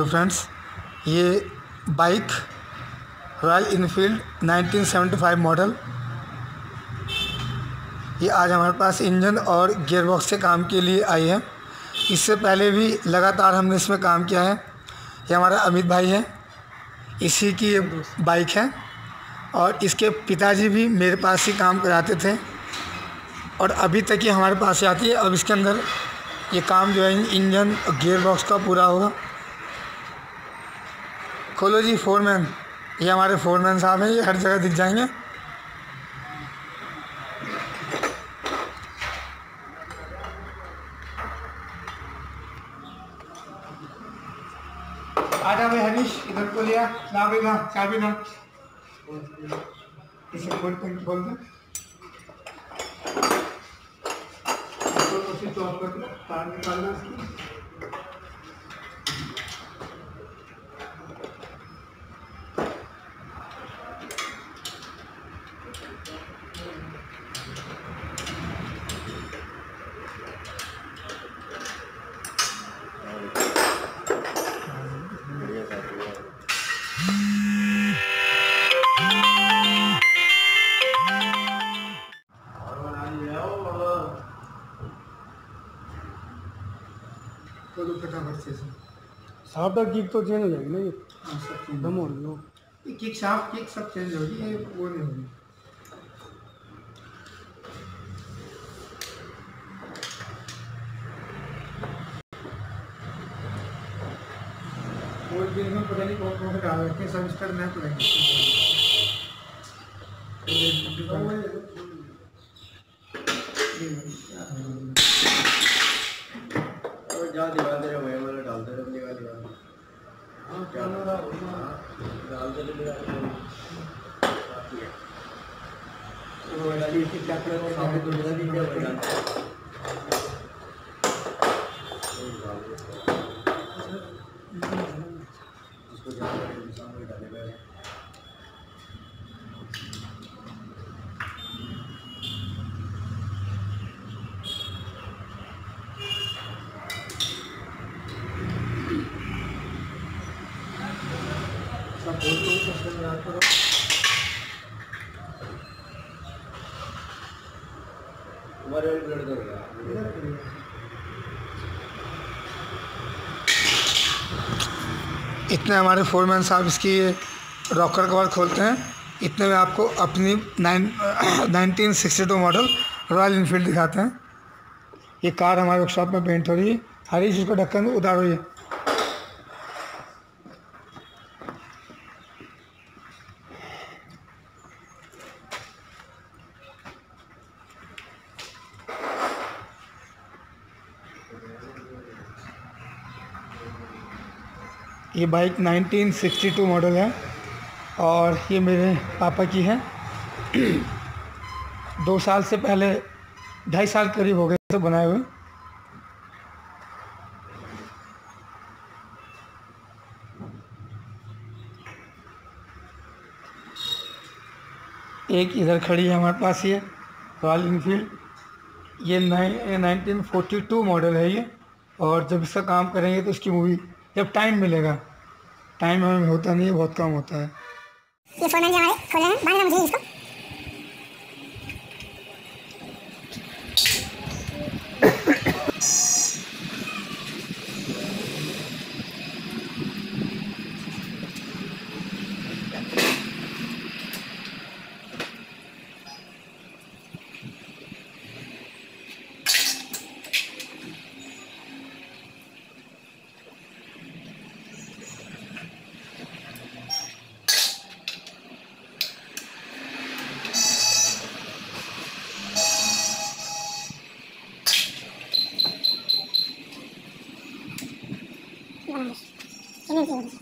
तो फ्रेंड्स, ये bike royal Enfield 1975 model. ये आज हमारे पास इंजन और गियरबॉक्स के काम के लिए आई है। इससे पहले भी लगातार हमने इसमें काम किया है। ये हमारा अमित भाई है। इसी की ये बाइक है। और इसके पिताजी भी मेरे पास ही काम कराते थे। और अभी तक ये हमारे पास आती है। अब इसके अंदर ये काम जो है, इंजन और गियर बॉक्स का पूरा होगा। खोलो जी फोरमैन ये हमारे फोरमैन साहब हैं, ये हर जगह दिख जाएँगे। आजा भाई इधर को लिया भाई ला चाबी ला इसे दे। तो कर दो तार निकालना इसकी से। साफ़ तक किक तो चेंज हो जाएगी ना ये? हाँ, सब चेंज दम हो रही हो ये किक शाफ्ट किक सब चेंज होगी ये वो नहीं होगी। वो दिन में पता नहीं कौन कौन से डाल रखे हैं सब स्टार्ट मैं पड़ेंगे और जा दिखा दे रहे हैं मैंने डालते रहे निकाल निकाल हाँ क्या डालते रहे निकाल सामने तो मेरा नहीं क्या बना इसको जाना है सामने डालेगा सब बोल दो सब याद करो इतने हमारे फोरमैन साहब इसकी रॉकर कवर खोलते हैं। इतने में आपको अपनी nine nineteen sixty two model Royal Enfield दिखाते हैं। ये कार हमारे वर्कशॉप में पेंट हो रही है। हर एक चीज़ को ढक्कन उतारो ये ये बाइक 1962 मॉडल है और ये मेरे पापा की है। दो साल से पहले, ढाई साल करीब हो गए इसे बनाए हुए। एक इधर खड़ी है हमारे पास ये रॉयल इनफील्ड ये नाइनटीन फोर्टी टू मॉडल है ये, और जब इसका काम करेंगे तो इसकी मूवी, जब टाइम मिलेगा टाइम होता नहीं है, बहुत कम होता है। ये फ़ोन हमारे खोल हैं मुझे इसको। Dios.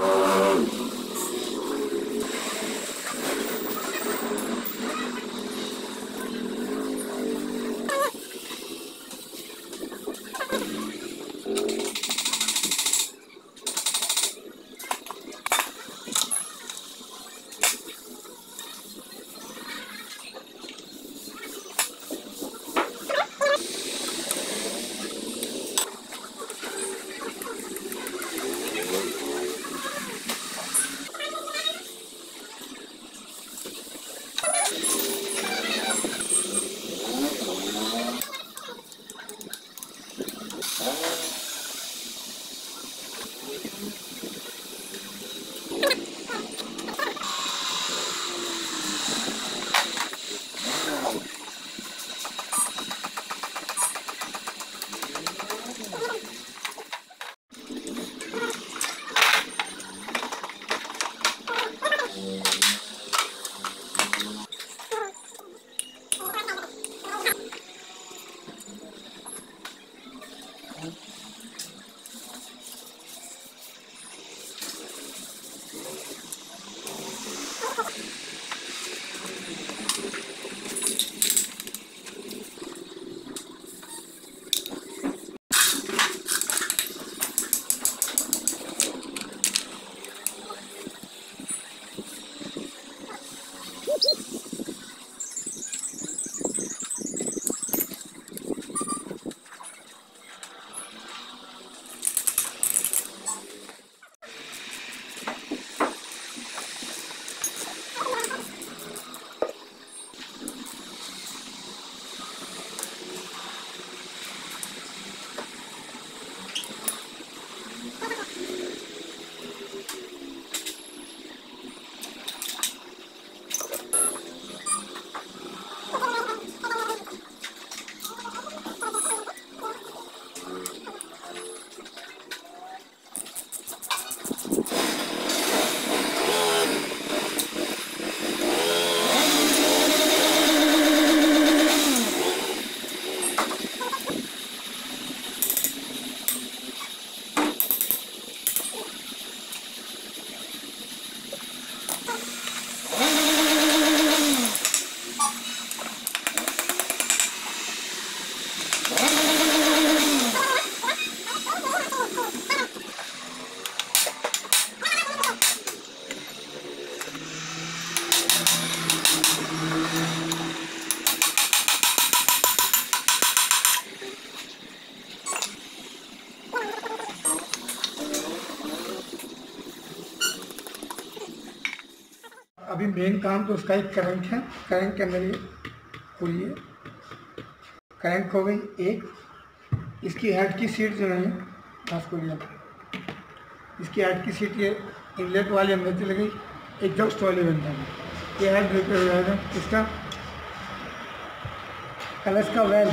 Oh, मेन काम तो उसका एक करंट है। करंट के अंदर ये है करंट हो गई, एक। इसकी हेड की सीट जो है को लिया इसकी हेड की सीट ये इनलेट वाले अंदर चली गई, एग्जॉस्ट वाली बनता है ये हेड रिपेयर हो जाएगा। इसका कलश का वेल।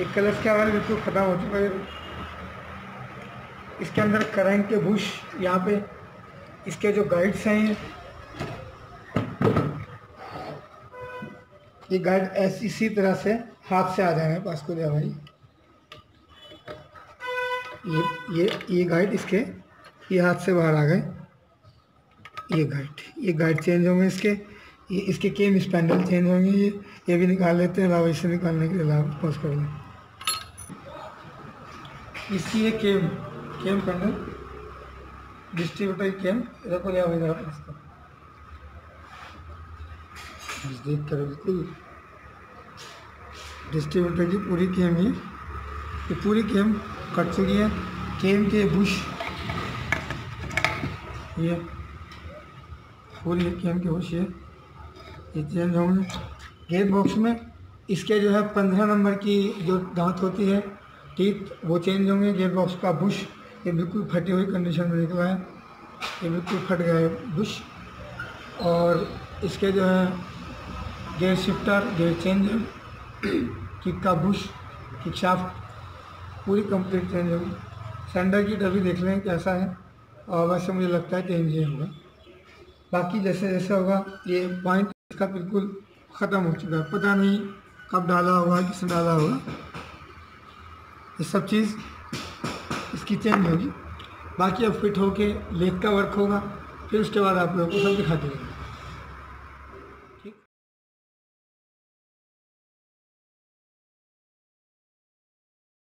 एक कलश का वेल बिल्कुल ख़त्म हो चुका है। इसके अंदर करंट के बुश यहाँ पे इसके जो गाइड्स हैं, ये गाइड ऐसी, इसी तरह से हाथ से आ जाएँगे पास को दिया भाई। ये ये ये गाइड इसके, ये हाथ से बाहर आ गए। ये गाइड ये गाइड चेंज होंगे इसके, ये, इसके केम स्पैंडल चेंज होंगे, ये ये भी निकाल लेते हैं लाभ इसे निकालने के लिए लाभ कर लें। इसकी ये केम केम पैनल डिस्ट्रीब्यूटर आओ इसको। बस देख कर बिल्कुल डिस्ट्रीब्यूटर की पूरी केम ये ये पूरी केम कट चुकी है। केम के बुश। ये पूरी केम के बुश ये ये चेंज होंगे गेट बॉक्स में इसके जो है पंद्रह नंबर की जो दांत होती है, टीथ, वो चेंज होंगे। गेट बॉक्स का बुश। ये बिल्कुल फटी हुई कंडीशन में निकला है। ये बिल्कुल फट गया है बुश और इसके जो है gear shifter gear changer kick का बुश किक शाफ्ट पूरी कंप्लीट चेंज होगी। सेंडर की डबी देख लें कैसा है। और वैसे मुझे लगता है चेंज ही होगा। बाकी जैसे जैसे होगा, ये पॉइंट इसका बिल्कुल ख़त्म हो चुका है। पता नहीं कब डाला होगा, किसने डाला होगा। ये सब चीज़ इसकी चेंज होगी। बाकी अब फिट होके लेग का वर्क होगा, फिर उसके बाद आप लोगों को सब दिखा देंगे